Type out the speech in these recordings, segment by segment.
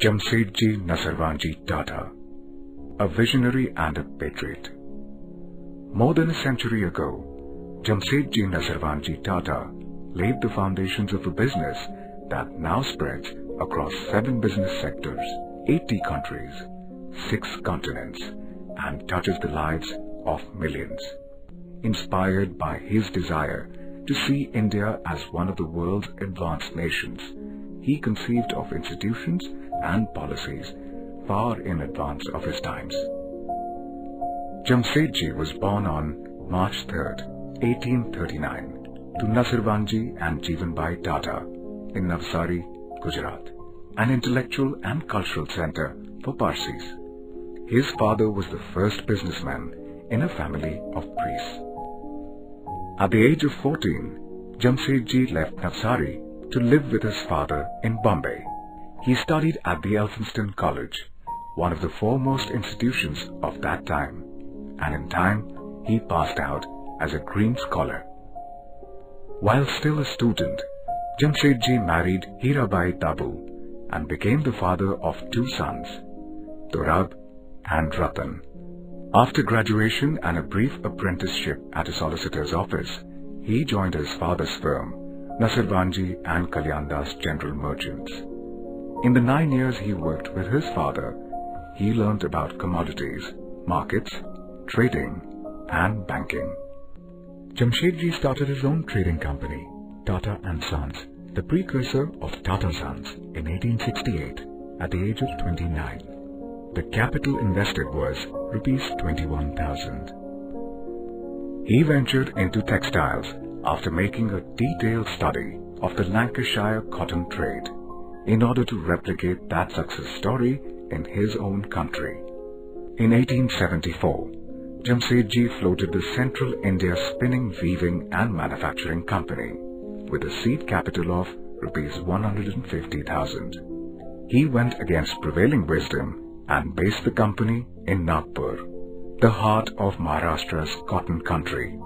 Jamsetji Nusserwanji Tata, a visionary and a patriot. More than a century ago, Jamsetji Nusserwanji Tata laid the foundations of a business that now spreads across seven business sectors, 80 countries, six continents, and touches the lives of millions. Inspired by his desire to see India as one of the world's advanced nations, he conceived of institutions and policies far in advance of his times. Jamsetji was born on March 3, 1839 to Nusserwanji and Jivanbai Tata in Navsari, Gujarat, an intellectual and cultural center for Parsis. His father was the first businessman in a family of priests. At the age of 14, Jamsetji left Navsari to live with his father in Bombay. He studied at the Elphinstone College, one of the foremost institutions of that time, and in time he passed out as a Green Scholar. While still a student, Jamsetji married Hirabai Daboo and became the father of two sons, Dorab and Ratan. After graduation and a brief apprenticeship at a solicitor's office, he joined his father's firm, Nusserwanji and Kalyandas General Merchants. In the nine years he worked with his father, he learned about commodities, markets, trading, and banking. Jamshedji started his own trading company, Tata and Sons, the precursor of Tata Sons, in 1868 at the age of 29. The capital invested was rupees 21,000. He ventured into textiles after making a detailed study of the Lancashire cotton trade in order to replicate that success story in his own country. In 1874, Jamsetji floated the Central India Spinning, Weaving and Manufacturing Company with a seed capital of rupees 150,000. He went against prevailing wisdom and based the company in Nagpur, the heart of Maharashtra's cotton country,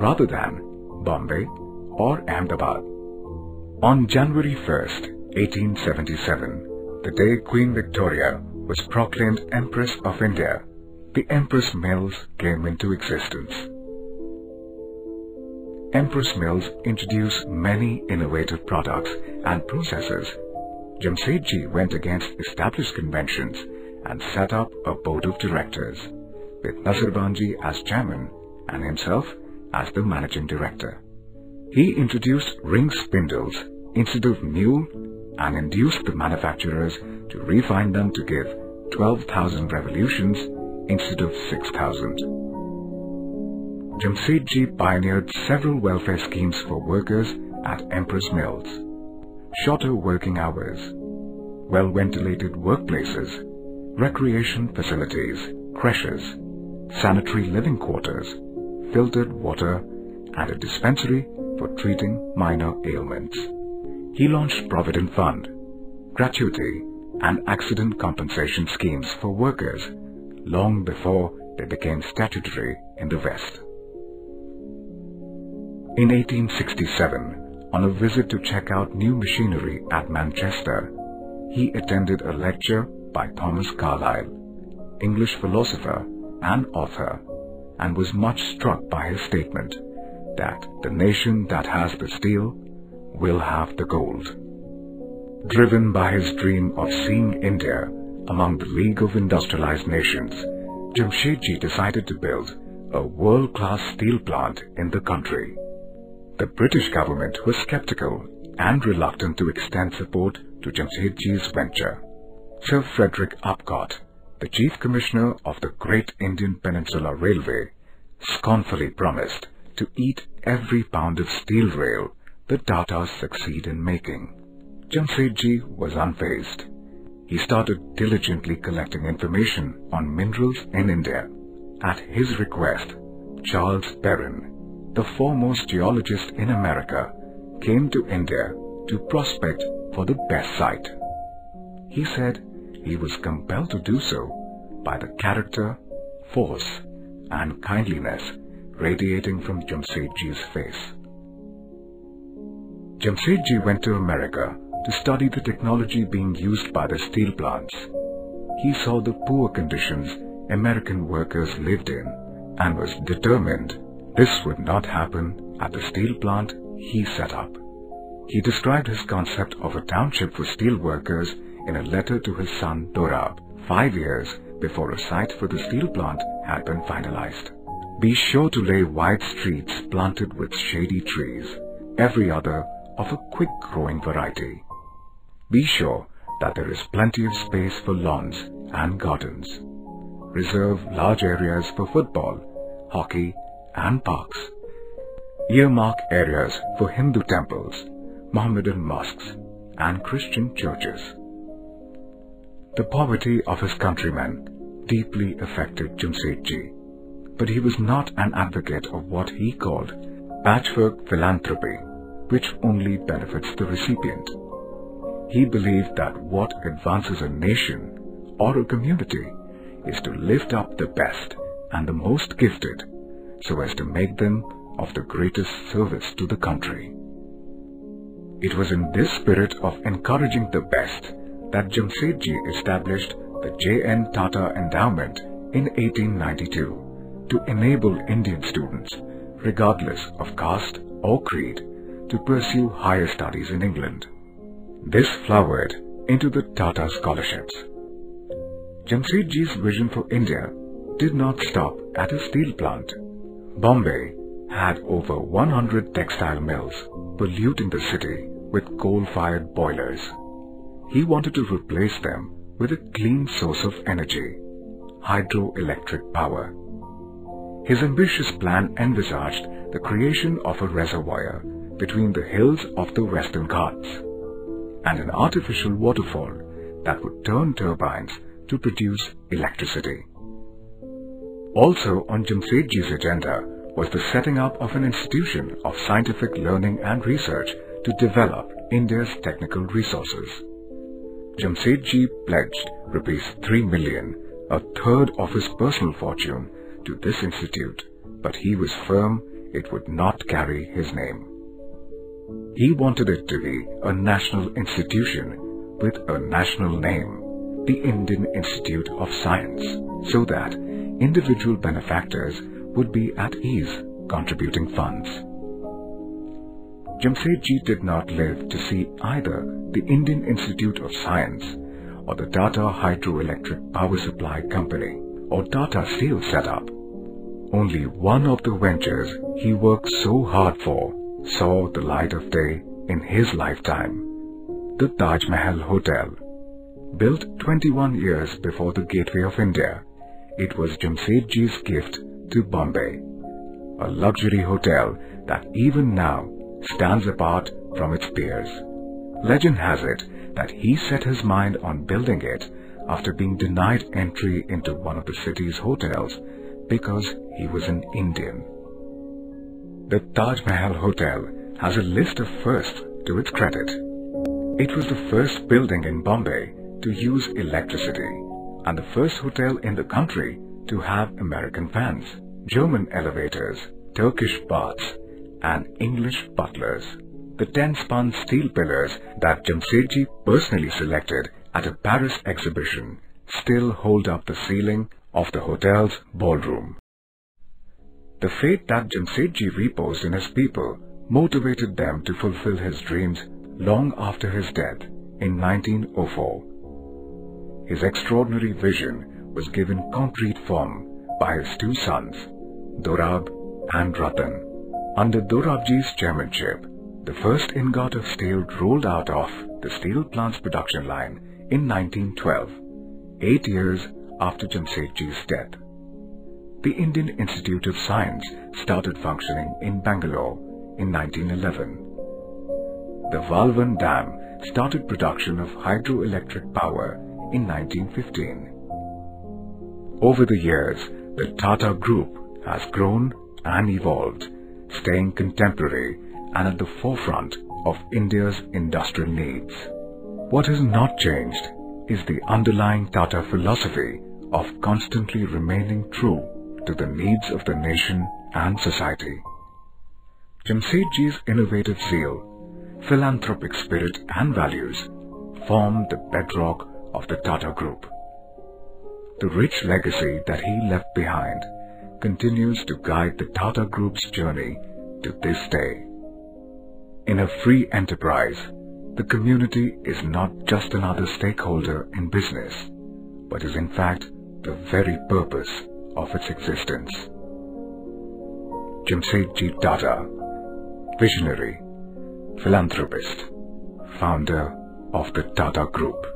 rather than Bombay or Ahmedabad. On January 1st, 1877, the day Queen Victoria was proclaimed Empress of India, the Empress Mills came into existence. Empress Mills introduced many innovative products and processes. Jamsetji went against established conventions and set up a board of directors, with Nusserwanji as chairman and himself as the managing director. He introduced ring spindles instead of mule and induced the manufacturers to refine them to give 12,000 revolutions instead of 6,000. Jamsetji pioneered several welfare schemes for workers at Empress Mills. Shorter working hours, well-ventilated workplaces, recreation facilities, creches, sanitary living quarters, filtered water, and a dispensary for treating minor ailments. He launched Provident Fund, gratuity, and accident compensation schemes for workers long before they became statutory in the West. In 1867, on a visit to check out new machinery at Manchester, he attended a lecture by Thomas Carlyle, English philosopher and author, and was much struck by his statement that the nation that has the steel will have the gold. Driven by his dream of seeing India among the League of Industrialized Nations, Jamshedji decided to build a world-class steel plant in the country. The British government was skeptical and reluctant to extend support to Jamshedji's venture. Sir Frederick Upcott, the Chief Commissioner of the Great Indian Peninsula Railway, scornfully promised to eat every pound of steel rail the Tatas succeed in making. Jamsetji was unfazed. He started diligently collecting information on minerals in India. At his request, Charles Perin, the foremost geologist in America, came to India to prospect for the best site. He said he was compelled to do so by the character, force, and kindliness radiating from Jamsetji's face. Jamsetji went to America to study the technology being used by the steel plants. He saw the poor conditions American workers lived in and was determined this would not happen at the steel plant he set up. He described his concept of a township for steel workers in a letter to his son Dorab, five years before a site for the steel plant had been finalized. Be sure to lay wide streets planted with shady trees, every other of a quick growing variety. Be sure that there is plenty of space for lawns and gardens. Reserve large areas for football, hockey and parks. Earmark areas for Hindu temples, Mohammedan mosques and Christian churches. The poverty of his countrymen deeply affected Jamsetji, but he was not an advocate of what he called patchwork philanthropy, which only benefits the recipient. He believed that what advances a nation or a community is to lift up the best and the most gifted so as to make them of the greatest service to the country. It was in this spirit of encouraging the best that Jamsetji established the J.N. Tata Endowment in 1892 to enable Indian students, regardless of caste or creed, to pursue higher studies in England. This flowered into the Tata scholarships. Jamsetji's vision for India did not stop at a steel plant. Bombay had over 100 textile mills polluting the city with coal-fired boilers. He wanted to replace them with a clean source of energy, hydroelectric power. His ambitious plan envisaged the creation of a reservoir between the hills of the Western Ghats and an artificial waterfall that would turn turbines to produce electricity. Also on Jamsetji's agenda was the setting up of an institution of scientific learning and research to develop India's technical resources. Jamsetji pledged rupees 3 million, a third of his personal fortune, to this institute, but he was firm it would not carry his name. He wanted it to be a national institution with a national name the Indian Institute of Science so that individual benefactors would be at ease contributing funds. Jamsetji did not live to see either the Indian Institute of Science or the Tata Hydroelectric Power Supply Company or Tata Steel set up. Only one of the ventures he worked so hard for saw the light of day in his lifetime, the Taj Mahal Hotel. Built 21 years before the Gateway of India, it was Jamsetji's gift to Bombay, a luxury hotel that even now stands apart from its peers. Legend has it that he set his mind on building it after being denied entry into one of the city's hotels because he was an Indian. The Taj Mahal Hotel has a list of firsts to its credit. It was the first building in Bombay to use electricity and the first hotel in the country to have American fans, German elevators, Turkish baths and English butlers. The 10-spun steel pillars that Jamsetji personally selected at a Paris exhibition still hold up the ceiling of the hotel's ballroom. The faith that Jamsetji reposed in his people motivated them to fulfill his dreams long after his death in 1904. His extraordinary vision was given concrete form by his two sons, Dorab and Ratan. Under Dorabji's chairmanship, the first ingot of steel rolled out of the steel plant's production line in 1912, eight years after Jamsetji's death. The Indian Institute of Science started functioning in Bangalore in 1911. The Walwhan Dam started production of hydroelectric power in 1915. Over the years, the Tata Group has grown and evolved, staying contemporary and at the forefront of India's industrial needs. What has not changed is the underlying Tata philosophy of constantly remaining true to the needs of the nation and society. Jamsetji's innovative zeal philanthropic spirit and values formed the bedrock of the Tata Group. The rich legacy that he left behind continues to guide the Tata Group's journey to this day. In a free enterprise, the community is not just another stakeholder in business, but is in fact the very purpose of its existence. Jamsetji Tata, visionary, philanthropist, founder of the Tata Group.